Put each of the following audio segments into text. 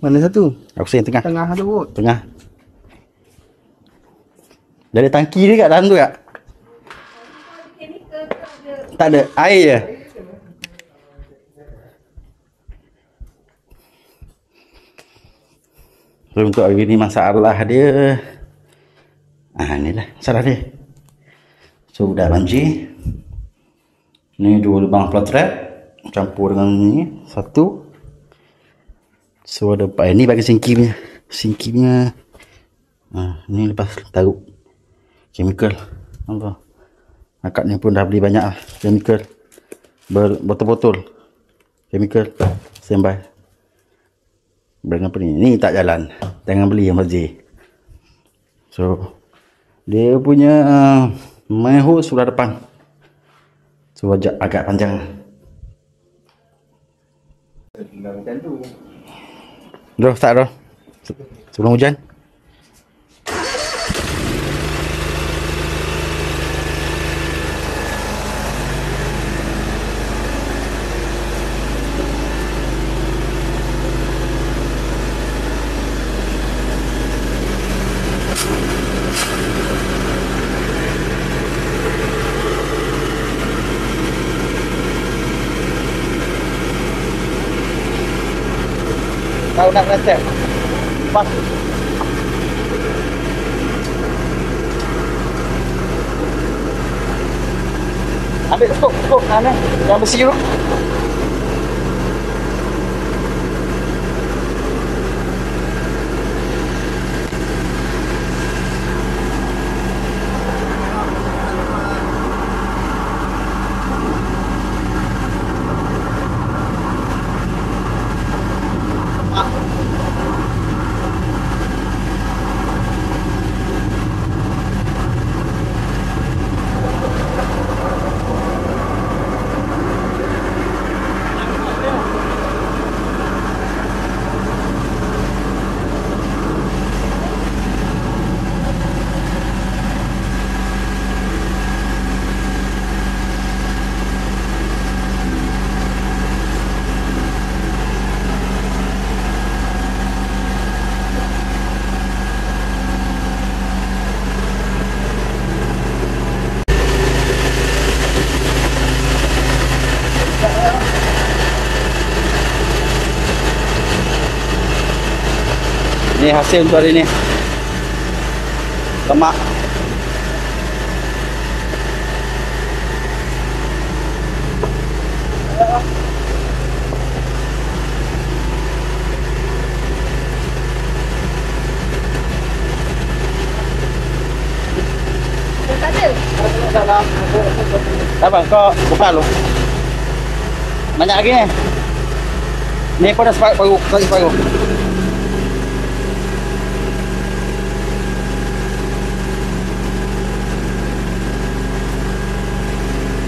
Mana satu? Aku rasa yang tengah. Tengah tu kot. Tengah. Dia ada tangki dia kat dalam tu tak? Tak ada. Air je. So, untuk hari ni masalah dia Ah ni lah masalah dia So dah banjir Ni dua lubang plot trap Campur dengan ni Satu So ada empat Ni bagi Singki punya ah, Ni lepas taruh Chemical. Akak ni pun dah beli banyak lah Chemical. Berbotol-botol Chemical Standby. Brand apa ni? Ni tak jalan. Jangan beli yang masjid. So Dia punya uh, Meho sudah depan. So agak, agak panjang. Macam tu. Dah start dah Sebelum hujan Tahu nak kena step Pas. Ambil skop, skop mana? Yang besi tu Ni hasil untuk hari ni. Lemak. Apa? Kau buka lu Banyak lagi ni. Ni pun dah separuh baru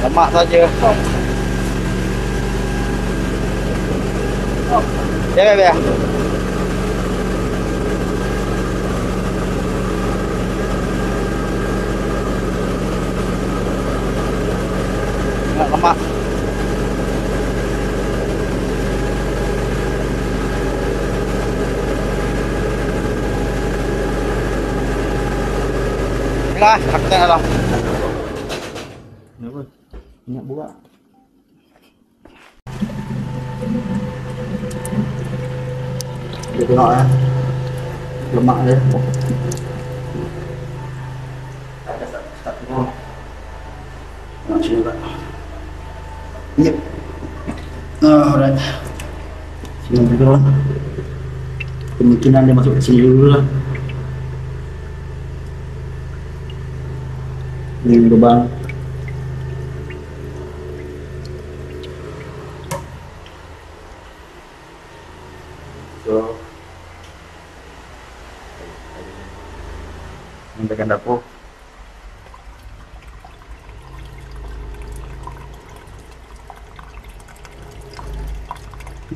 Lagi separuh Lemak saja. Ya, ya, ya. Enggak lemak. Lah, aku tengok lah. Kenapa? Minyak buak. Dia tengok eh. Lemak dia. Nak sini tak? Yep. Oh, alright. Sini dulu lah. Kemungkinan dia masuk ke sini dulu lah. Ini lubang. Ini bagian dapur.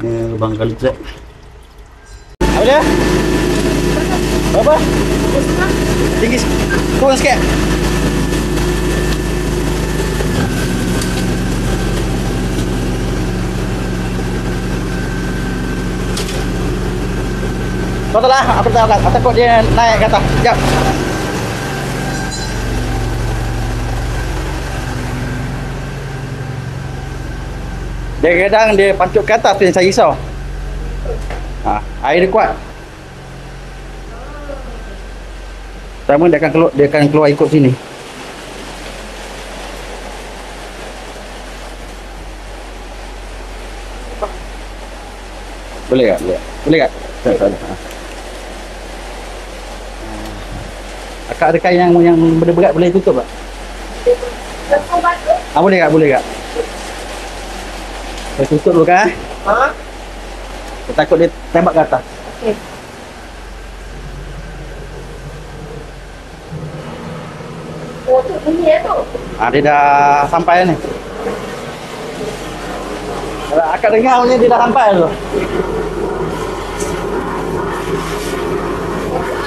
Ini lubang kali cek. Apa dia? Berapa? Tinggi. Turun sikit. Tak lah, aku tak tahu. Aku takut dia naik ke atas. Sekejap. Dia kadang dia pancuk ke atas tu yang saya risau. Ha, air dia kuat. Pertama dia akan keluar dia akan keluar ikut sini. Boleh tak? Boleh. Boleh tak? Tak, tak, tak. Akak ada kain yang yang berat-berat boleh tutup tak? Ah, boleh tak? Boleh tak? Saya tutup dulu kan? Ha? Saya takut dia tembak ke atas. Okey. Oh, tu bunyi ya tu. Ah, dia dah sampai ni. Kalau akak dengar punya dia dah sampai tu.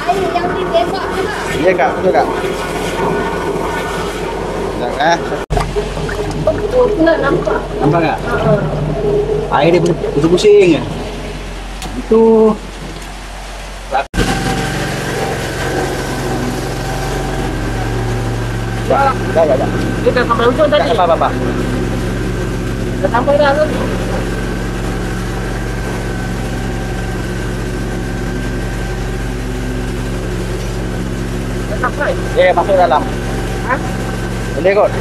Air yang ditembak tu lah. Ya kak, betul kak. Sekejap eh. Oh, tu lah nampak. Nampak tak? Ha. Air dia pusing-pusing je. Itu Dah, dah, dah. dah. Dia dah sampai ujung Tak tadi. apa, apa, apa. Dah sampai dah tu. Dah Dia masuk dalam. Ha? Boleh kot.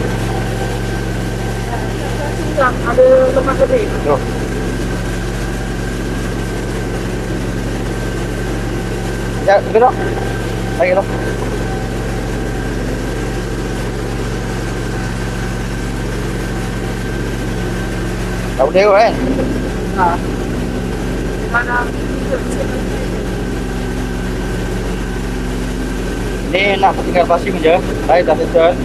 Sudah ada lepas tadi. Tuh. Ya, gerak. Lagi tu. Tak boleh kot kan? Ha. Mana? Ni nak tinggal pasing je. Air dah settle.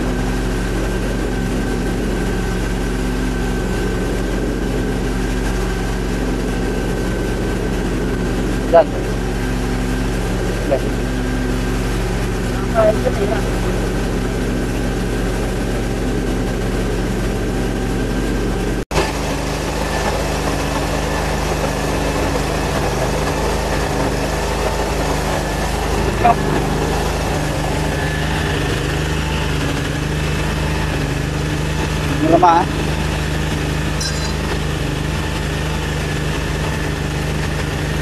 Dan. Boleh. Sampai tadi lah. Ni lemah eh.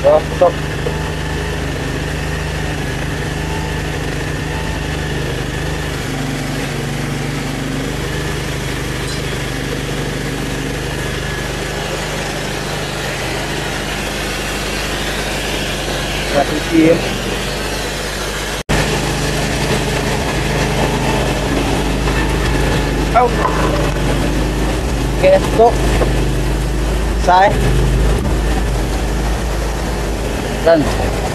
Oh, stop. Terima kasih. Oh. Okay, stop. Sai. Dan.